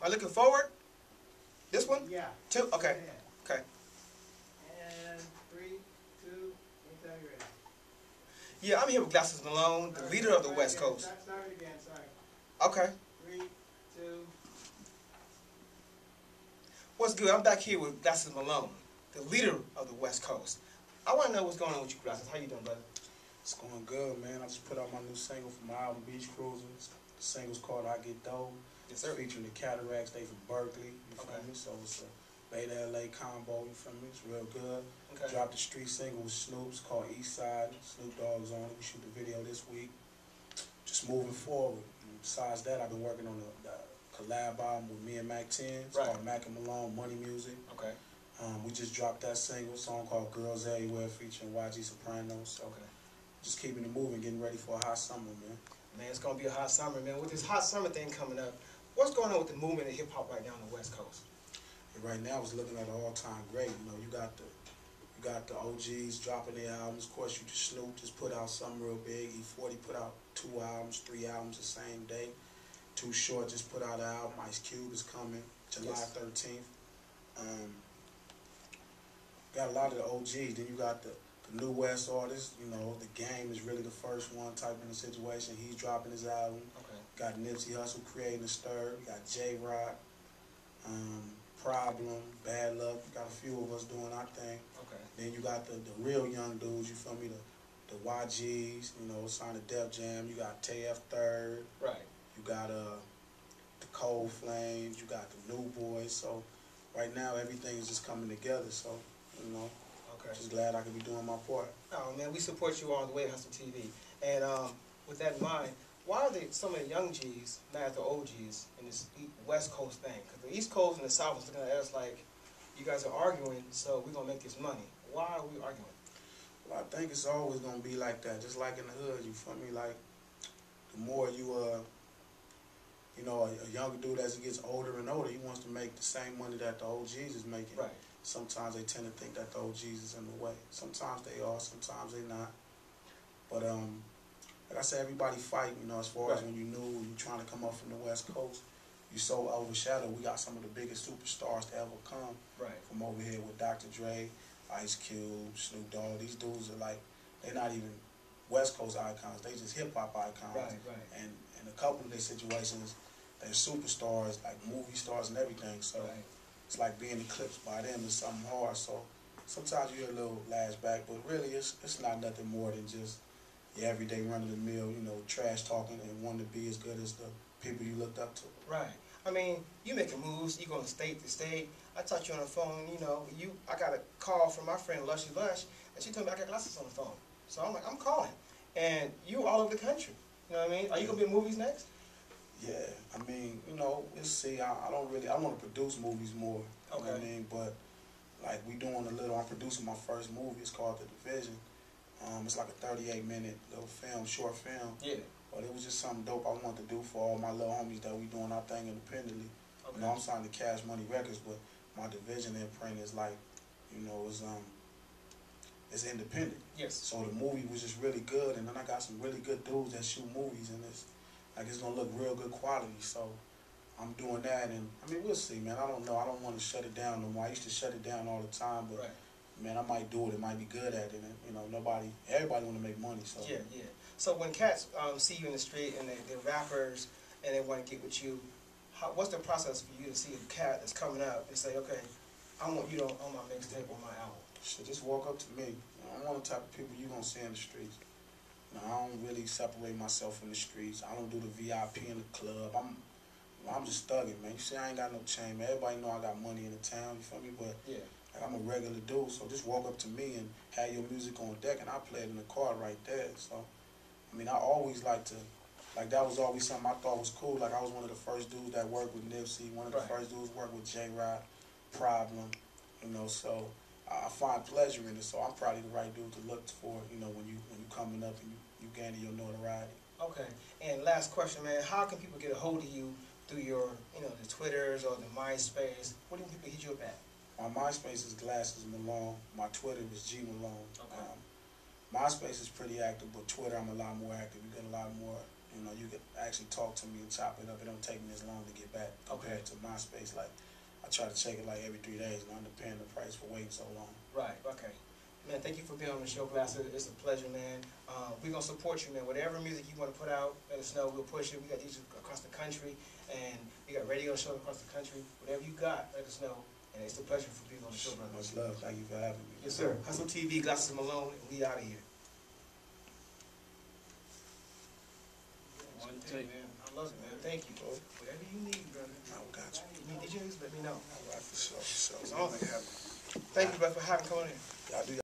Am I looking forward? This one? Yeah. Two? Okay. Go ahead. Okay. And three, two, anytime you're ready. Yeah, I'm here with Glasses Malone, the leader of the West again. Coast. Start, start it again, sorry. Okay. Three, two, What's good? I'm back here with Glasses Malone, the leader of the West Coast. I want to know what's going on with you, Glasses. How you doing, brother? It's going good, man. I just put out my new single from my album Beach Cruisers. The single's called I Get Dope. Yes, It's featuring the Cataracs. They from Berkeley. You feel me? So it's a Bay to LA combo. You feel me? It's real good. Okay. Dropped the street single with Snoop. Called East Side. Snoop Dogg's on it. We shoot the video this week. Just moving forward. And besides that, I've been working on the, the collab album with me and Mack 10. It's Right. called Mack and Malone Money Music. Okay. Um, we just dropped that single song called Girls Everywhere featuring YG Sopranos. So Okay. just keeping it moving, getting ready for a hot summer, man. Man, it's gonna be a hot summer, man. With this hot summer thing coming up, what's going on with the movement of hip hop right now on the West Coast? And right now, I was looking at an all-time great. You know, you got the you got the OGs dropping their albums. Of course, you just Snoop just put out something real big. E40 put out two albums, three albums the same day. Too Short just put out an album. Ice Cube is coming July Yes. 13th. Um, got a lot of the OGs. Then you got the, the New West artists. You know, the Game is really the first one type in the situation. He's dropping his album. Okay. Got Nipsey Hussle creating a stir. We got Jay Rock, um, Problem, Bad Luck. Got a few of us doing our thing. Okay. Then you got the, the real young dudes. You feel me? The the YGs. You know, sign of Def Jam. You got TF Third. Right. You got uh the Cold Flames. You got the New Boyz. So right now everything is just coming together. So you know, Okay. just glad I could be doing my part. Oh man, we support you all the way Hustle TV. And um, with that in mind, why are they, some of the young G's mad at the OGs in this West Coast thing? Because the East Coast and the South is looking at us like, you guys are arguing, so we're gonna make this money. Why are we arguing? Well, I think it's always gonna be like that, just like in the hood. You feel me? Like the more you uh, you know, a, a younger dude as he gets older and older, he wants to make the same money that the OGs is making. Right. Sometimes they tend to think that the OGs is in the way. Sometimes they are, sometimes they're not. But um, like I said, everybody fight. You know, as far as when you knew you trying to come up from the West Coast, you so overshadowed. We got some of the biggest superstars to ever come Right. from over here with Dr. Dre, Ice Cube, Snoop Dogg. These dudes are like, they're not even West Coast icons. They just hip hop icons. Right, right. And in a couple of their situations, they're superstars, like movie stars and everything. So Right. it's like being eclipsed by them is something hard. So sometimes you hear a little lashback, but really it's it's not nothing more than just your everyday run of the mill, you know, trash talking and wanting to be as good as the people you looked up to. Right. I mean, you making moves. You going state to state. I talked you on the phone. You know, you. I got a call from my friend Lushy Lush, and she told me I got glasses on the phone. So I'm like, I'm calling, and you all over the country. You know what I mean? Are you gonna be in movies next? Yeah, I mean, you know, we'll see. I, I don't really, I want to produce movies more. You know what I mean? But, like, we doing a little, I'm producing my first movie. It's called The Division. Um, it's like a 38 minute little film, short film. Yeah. But it was just something dope I wanted to do for all my little homies that we doing our thing independently. You know, I'm signed to Cash Money Records, but my division imprint is like, you know, it's um, it's independent. Yes. So the movie was just really good, and then I got some really good dudes that shoot movies, and it's like it's gonna look real good quality. So I'm doing that, and I mean we'll see, man. I don't know. I don't want to shut it down no more. I used to shut it down all the time, but Right. Man, I might do it. It might be good at it, and you know, nobody, everybody want to make money. So Yeah, yeah. So when cats um, see you in the street and they, they're rappers and they want to get with you, how, what's the process for you to see a cat that's coming up and say, okay, I want you to, on my mixtape or my album? Shit, just walk up to me. I'm one of the type of people you gonna see in the streets. You know, I don't really separate myself from the streets. I don't do the VIP in the club. I'm, I'm just thugging, man. You see, I ain't got no chain, man. Everybody know I got money in the town. You feel me? But Yeah. Like, I'm a regular dude, so just walk up to me and have your music on deck, and I play it in the car right there. So, I mean, I always like to, like that was always something I thought was cool. Like I was one of the first dudes that worked with Nipsey, one of the Right. first dudes worked with Jay Rock, Problem, you know. So I I find pleasure in it. So I'm probably the right dude to look for, you know, when you when you coming up and you you gaining your notoriety. Okay. And last question, man. How can people get a hold of you through your, you know, the Twitters or the MySpace? What do people hit you up at? My MySpace is Glasses Malone. My Twitter is G Malone. Okay. Um, MySpace is pretty active, but Twitter I'm a lot more active. You get a lot more. You know, you can actually talk to me and chop it up. It don't take me as long to get back Okay. compared to MySpace. Like, I try to check it like every three days, and I'm paying the price for waiting so long. Right, okay. Man, thank you for being on the show, Glass. It- It's a pleasure, man. Uh, we're gonna support you, man. Whatever music you wanna put out, let us know. We'll push it. We got DJs across the country, and we got radio shows across the country. Whatever you got, let us know. And it's a pleasure for being on the show, brother. Much love. Thank you for having me. Yes, sir. Hustle TV, Glasses Malone, and we out of here. One Hey, man. I love it, man. Thank you. Bro. Whatever you need, brother. I got you. You need DJs, let me know. All right, for sure, for sure. It's awesome. Make it. Thank you, brother, for having come on in. Y'all do